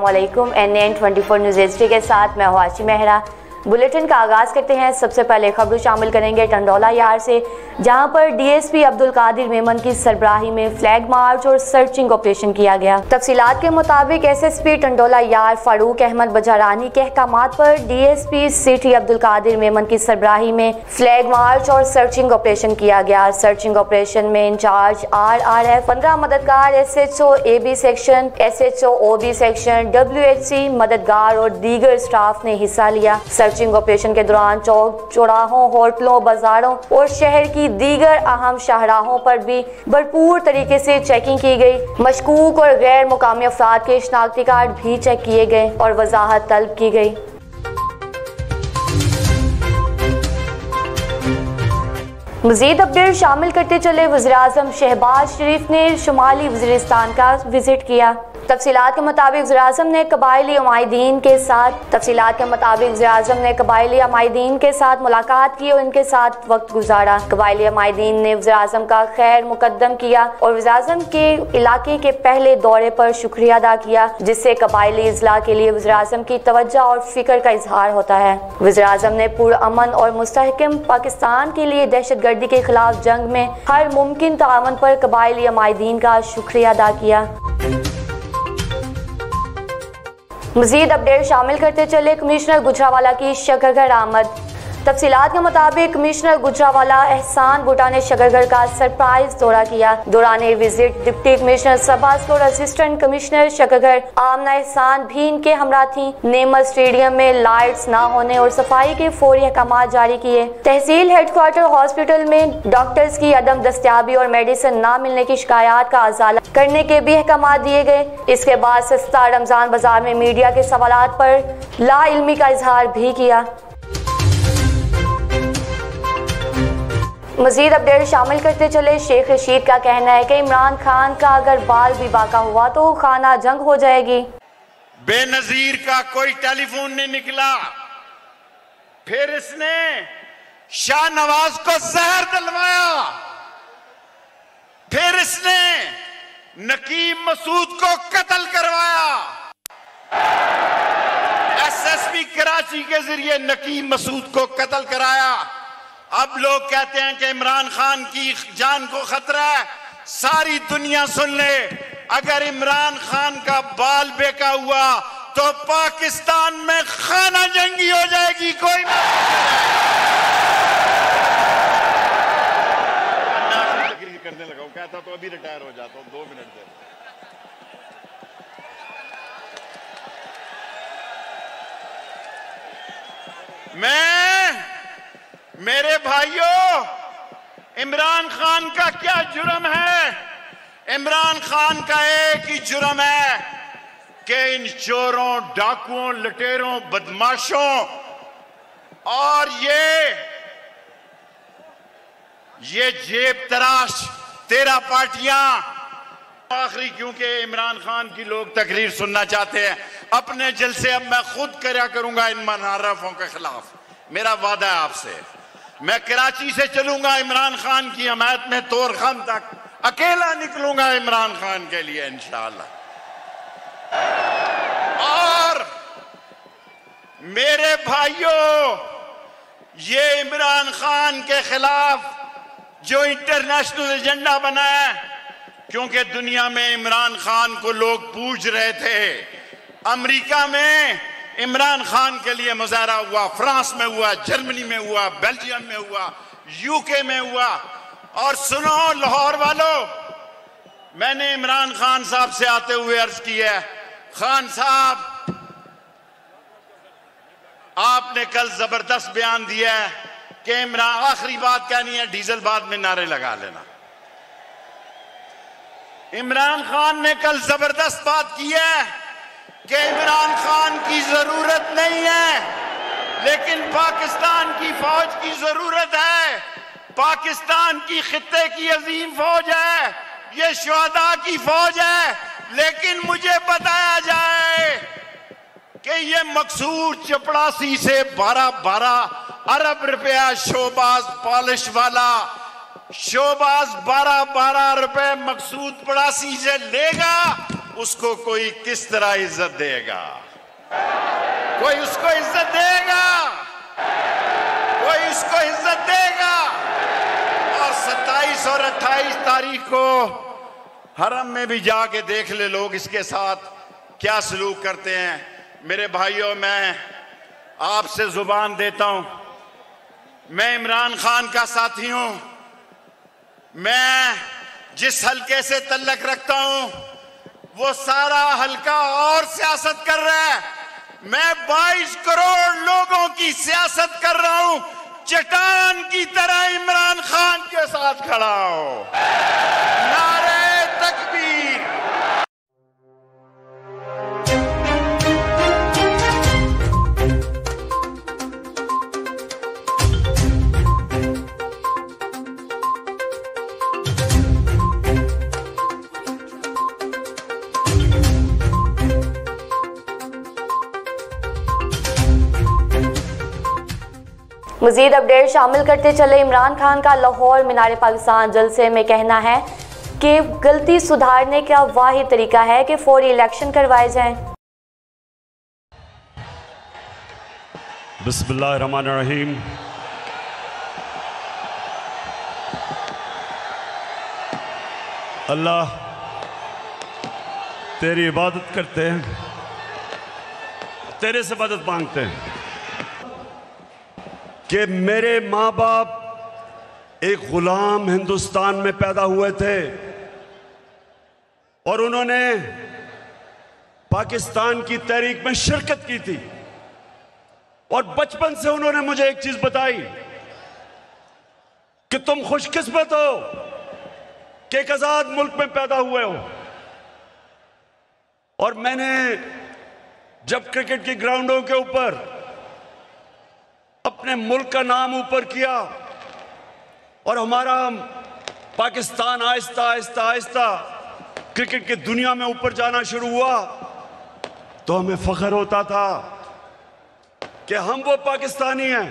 वालेकुम N N twenty four news H के साथ मैं हुआशी मेहरा। बुलेटिन का आगाज़ करते हैं। सबसे पहले खबर शामिल करेंगे टंडोला यार से, जहाँ पर डीएसपी अब्दुल कादिर मेमन की सरबराही में फ्लैग मार्च और सर्चिंग ऑपरेशन किया गया। तफसीलात के मुताबिक एसएसपी टंडोला यार फारूक अहमद बजारानी के अहकाम पर डीएसपी सिटी अब्दुल कादिर मेमन की सरबराही में फ्लैग मार्च और सर्चिंग ऑपरेशन किया गया। सर्चिंग ऑपरेशन में इंचार्ज आर आर एफ़ पंद्रह मददगार S H O A B section S H O O B section W H C मददगार और दीगर स्टाफ ने हिस्सा लिया। सर्चिंग ऑपरेशन के दौरान चौक, चौराहों, होटलों, बाजारों और शहर की दीगर अहम शाहराहों पर भी भरपूर तरीके से चेकिंग की गई। मशकूक और गैर मुकामी अफराद के शनाख्ती कार्ड भी चेक किए गए और वजाहत तलब की गई। मजीद अपडेट शामिल करते चले वजी अजम शहबाज शरीफ ने शुमाली वजीरस्तान का विज़िट किया। तफसीत के मुताबिक वज़ी ने कबायली अमायदीन के साथ तफसीत के मुताबिक वज़ी ने कबायली अमायदीन के साथ मुलाकात की और इनके साथ वक्त गुजारा। कबायली अमायदीन ने वज़ी का खैर मुकदम किया और वज़ी के इलाके के पहले दौरे पर शुक्रिया अदा किया, जिससे कबायली अजला के लिए वज़ी की तवज्जो और फ़िक्र का इजहार होता है। वज़ी ने पुरअमन और मुस्तकम पाकिस्तान के लिए दहशत गर्दी के खिलाफ जंग में हर मुमकिन तावन पर कबायली अमायदीन का शुक्रिया अदा किया। मजीद अपडेट शामिल करते चले कमिश्नर गुजरावाला की शकरगढ़ आमद। तफसीत के मुताबिक कमिश्नर गुजरावाला एहसान भुटा ने शकरगढ़ का सरप्राइज़ दौरा किया। दौरान विज़िट डिप्टी कमिश्नर सबास और असिस्टेंट कमिश्नर शकरगढ़ आमना एहसान भी इनके हमरा थी। नेमल स्टेडियम में लाइट्स न होने और सफ़ाई के फौरी अहकाम जारी किए। तहसील हेडक्वार्टर हॉस्पिटल में डॉक्टर्स की अदम दस्तियाबी और मेडिसिन न मिलने की शिकायत का अजाला करने के भी अहकाम दिए गए। इसके बाद सस्ता रमज़ान बाज़ार में मीडिया के सवाल पर ला इल्मी का इजहार भी किया। मजीद अपडेट शामिल करते चले, शेख रशीद का कहना है कि इमरान खान का अगर बाल भी बाका हुआ तो खाना जंग हो जाएगी। बेनजीर का कोई टेलीफोन नहीं निकला। फिर इसने शाह नवाज़ को जहर दिलवाया। फिर इसने नकीम मसूद को कत्ल करवाया। एसएसपी कराची के ज़रिए नकीम मसूद को कत्ल कराया। अब लोग कहते हैं कि इमरान खान की जान को खतरा है। सारी दुनिया सुन ले। अगर इमरान खान का बाल बेका हुआ तो पाकिस्तान में खाना जंगी हो जाएगी कोई। करने लगा कहता तो अभी रिटायर हो जाता हूँ दो मिनट दे मैं मेरे भाइयों, इमरान खान का क्या जुर्म है? इमरान खान का एक ही जुर्म है कि इन चोरों, डाकुओं, लटेरों, बदमाशों और ये ये जेब तराश तेरा पार्टियाँ, आखिरी क्योंकि इमरान खान की लोग तकरीर सुनना चाहते हैं। अपने जलसे अब मैं खुद करा करूँगा इन मनहरफों के खिलाफ। मेरा वादा है आपसे। मैं कराची से चलूँगा इमरान खान की हमायत में तोर खान तक। अकेला निकलूँगा इमरान खान के लिए इंशाला और मेरे भाइयों, ये इमरान खान के खिलाफ जो इंटरनेशनल एजेंडा बना है, क्योंकि दुनिया में इमरान खान को लोग पूछ रहे थे, अमेरिका में इमरान खान के लिए मुजाहरा हुआ, फ्रांस में हुआ, जर्मनी में हुआ, बेल्जियम में हुआ, यूके में हुआ। और सुनो, लाहौर वालों, मैंने इमरान खान साहब से आते हुए अर्ज़ किया खान साहब, आपने कल ज़बरदस्त बयान दिया है कि इमरान, आखिरी बात कहनी है, डीजल बाद में नारे लगा लेना। इमरान खान ने कल ज़बरदस्त बात की है कि इमरान खान की ज़रूरत नहीं है, लेकिन पाकिस्तान की फौज की ज़रूरत है। पाकिस्तान की खत्ते की अजीम फौज है, ये शुहदा की फौज है। लेकिन मुझे बताया जाए कि ये मकसूर चपड़ासी से बारह बारह अरब रुपया शोबाज पॉलिश वाला, शोबाज बारह बारह रुपए मकसूद पड़ासी से लेगा। उसको कोई किस तरह इज़्ज़त देगा? कोई उसको इज़्ज़त देगा? कोई उसको इज़्ज़त देगा? और 27 और 28 तारीख को हरम में भी जाके देख ले लोग इसके साथ क्या सलूक करते हैं। मेरे भाइयों, मैं आपसे ज़ुबान देता हूँ। मैं इमरान खान का साथी हूँ। मैं जिस हलके से तल्लक रखता हूँ वो सारा हल्का और सियासत कर रहा है। मैं 22 करोड़ लोगों की सियासत कर रहा हूँ। चट्टान की तरह इमरान खान के साथ खड़ा हूँ। नारे मजीद अपडेट शामिल करते चले इमरान खान का लाहौर मीनार पाकिस्तान जलसे में कहना है कि गलती सुधारने का वाहि तरीका है कि फौरी इलेक्शन करवाए जाएँ। बिस्मिल्लाहिर्रहमानिर्रहीम। अल्लाह तेरी इबादत करते हैं, तेरे से मदद मांगते हैं। कि मेरे माँ बाप एक गुलाम हिंदुस्तान में पैदा हुए थे और उन्होंने पाकिस्तान की तहरीक में शिरकत की थी। और बचपन से उन्होंने मुझे एक चीज़ बताई कि तुम खुशकिस्मत हो कि एक आज़ाद मुल्क में पैदा हुए हो। और मैंने जब क्रिकेट की ग्राउंडों के ऊपर अपने मुल्क का नाम ऊपर किया और हमारा पाकिस्तान आहिस्ता आहिस्ता आहिस्ता क्रिकेट की दुनिया में ऊपर जाना शुरू हुआ। तो हमें फख्र होता था कि हम वो पाकिस्तानी हैं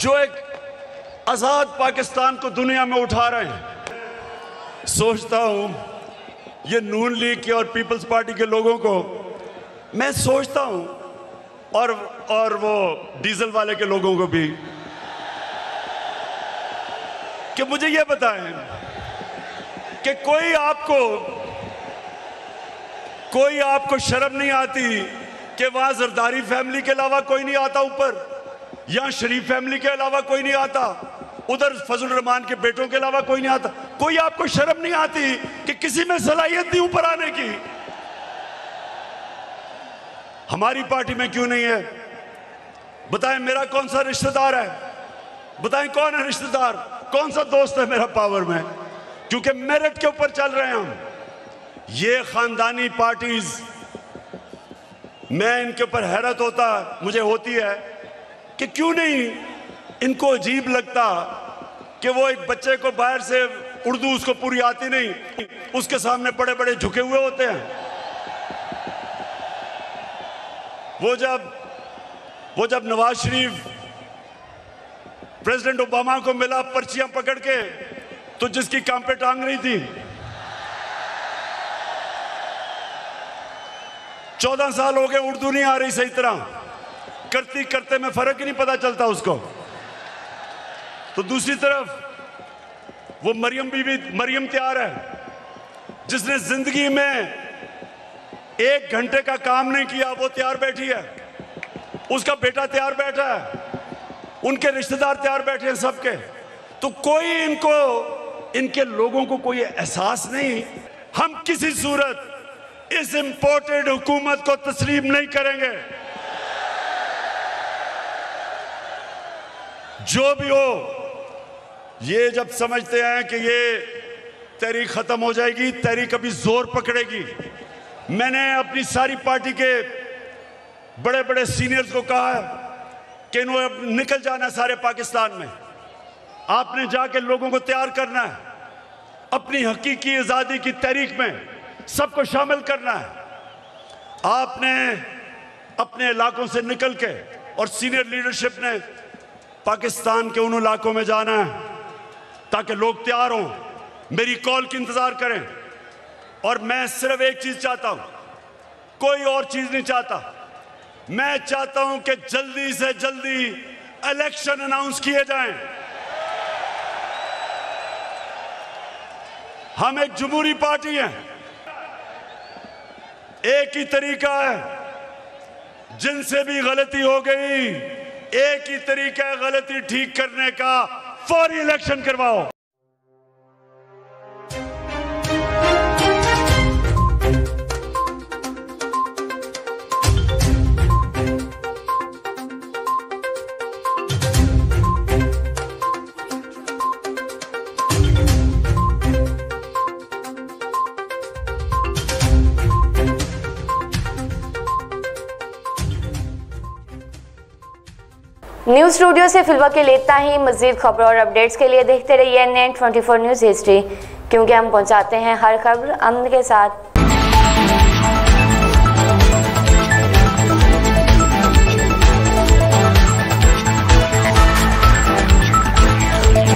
जो एक आज़ाद पाकिस्तान को दुनिया में उठा रहे हैं। सोचता हूँ, ये नून लीग के और पीपल्स पार्टी के लोगों को मैं सोचता हूँ और और वो डीजल वाले के लोगों को भी। कि मुझे ये बताएँ कि कोई आपको कोई आपको शर्म नहीं आती कि वहाँ जरदारी फैमिली के अलावा कोई नहीं आता ऊपर? यहाँ शरीफ फैमिली के अलावा कोई नहीं आता? उधर फजल रहमान के बेटों के अलावा कोई नहीं आता? कोई आपको शर्म नहीं आती कि किसी में सलाहियत नहीं ऊपर आने की? हमारी पार्टी में क्यों नहीं है? बताएँ मेरा कौन सा रिश्तेदार है? बताएँ कौन है रिश्तेदार? कौन सा दोस्त है मेरा पावर में? क्योंकि मेरिट के ऊपर चल रहे हैं हम। ये खानदानी पार्टीज़, मैं इनके ऊपर हैरत होता, मुझे होती है कि क्यों नहीं इनको अजीब लगता कि वो एक बच्चे को बाहर से उर्दू उसको पूरी आती नहीं, उसके सामने बड़े बड़े झुके हुए होते हैं। वो जब वो जब नवाज़ शरीफ प्रेसिडेंट ओबामा को मिला पर्चियाँ पकड़ के तो जिसकी काम पे टांग रही थी। चौदह साल हो गए, उर्दू नहीं आ रही सही तरह। करती करते में फ़र्क ही नहीं पता चलता उसको। तो दूसरी तरफ़, वो मरियम बीबी मरियम तैयार है, जिसने ज़िंदगी में एक घंटे का काम नहीं किया, वो तैयार बैठी है। उसका बेटा तैयार बैठा है। उनके रिश्तेदार तैयार बैठे हैं सबके। तो कोई इनको, इनके लोगों को कोई एहसास नहीं। हम किसी सूरत इस इंपोर्टेड हुकूमत को तस्लीम नहीं करेंगे। जो भी हो, ये जब समझते हैं कि ये तहरीक खत्म हो जाएगी, तहरीक अभी ज़ोर पकड़ेगी। मैंने अपनी सारी पार्टी के बड़े बड़े सीनियर्स को कहा है कि इन्होंने निकल जाना है सारे पाकिस्तान में। आपने जाके लोगों को तैयार करना है। अपनी हकीकी आज़ादी की तहरीक में सबको शामिल करना है। आपने अपने इलाकों से निकल के और सीनियर लीडरशिप ने पाकिस्तान के उन इलाकों में जाना है ताकि लोग तैयार हों। मेरी कॉल की इंतज़ार करें। और मैं सिर्फ़ एक चीज़ चाहता हूँ, कोई और चीज़ नहीं चाहता। मैं चाहता हूँ कि जल्दी से जल्दी इलेक्शन अनाउंस किए जाएँ। हम एक जमहूरी पार्टी हैं। एक ही तरीका है, जिनसे भी गलती हो गई, एक ही तरीका है गलती ठीक करने का, फौरी इलेक्शन करवाओ। न्यूज़ स्टूडियो से फ़िल्म के लेता ही मजीद खबरों और अपडेट्स के लिए देखते रहिए N twenty four news history. क्योंकि हम पहुंचाते हैं हर खबर अमन के साथ।